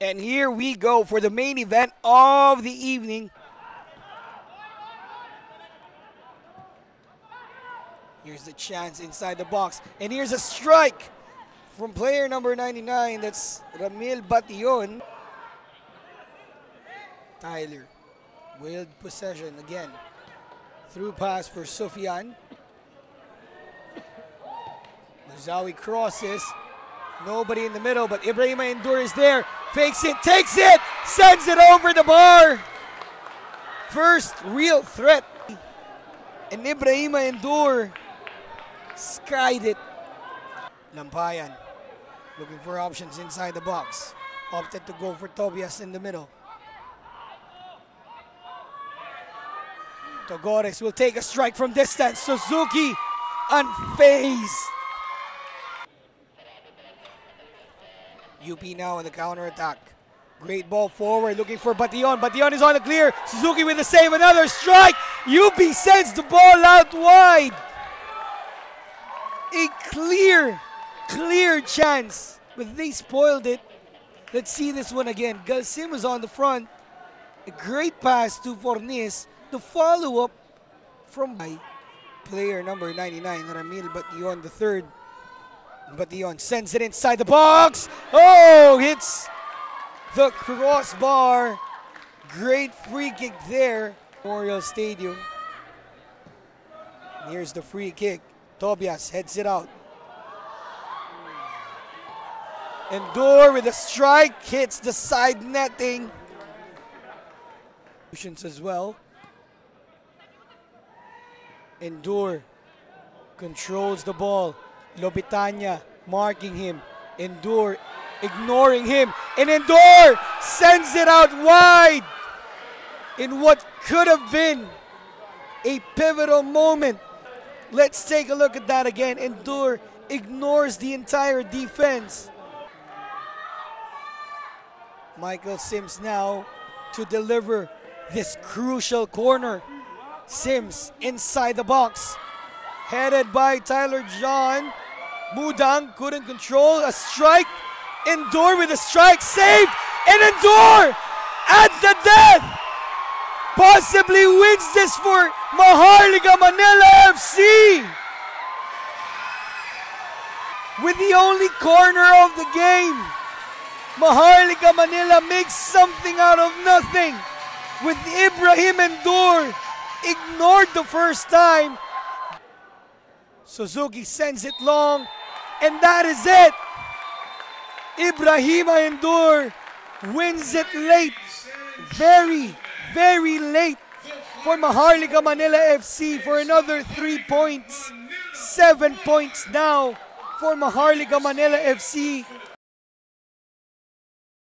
And here we go for the main event of the evening. Here's the chance inside the box. And here's a strike from player number 99. That's Ramil Bation. Tyler. Wild possession again. Through pass for Sufyan. Mazawi crosses. Nobody in the middle, but Ibrahim Ndour is there. Fakes it, takes it, sends it over the bar. First real threat. And Ibrahim Ndour skied it. Lampayan looking for options inside the box. Opted to go for Tobias in the middle. Togores will take a strike from distance. Suzuki unfazed. UP now on the counter attack. Great ball forward, looking for Bation. Bation is on the clear. Suzuki with the save, another strike. UP sends the ball out wide. A clear, clear chance, but they spoiled it. Let's see this one again. Galsim was on the front. A great pass to Fornis. The follow-up from player number 99, Ramil Bation the third. Bation sends it inside the box. Oh, hits the crossbar. Great free kick there. Memorial Stadium. Here's the free kick. Tobias heads it out. Ndour with a strike hits the side netting. As well. Ndour controls the ball. Lobitanya marking him. Ndour ignoring him. And Ndour sends it out wide in what could have been a pivotal moment. Let's take a look at that again. Ndour ignores the entire defense. Michael Sims now to deliver this crucial corner. Sims inside the box. Headed by Tyler John. Mudang couldn't control a strike. Ndour with a strike. Saved. And Ndour at the death. Possibly wins this for Maharlika Manila FC. With the only corner of the game. Maharlika Manila makes something out of nothing. With Ibrahim Ndour ignored the first time. Suzuki sends it long, and that is it. Ibrahima Ndour wins it late, very, very late for Maharlika Manila FC for another three points. Seven points now for Maharlika Manila FC.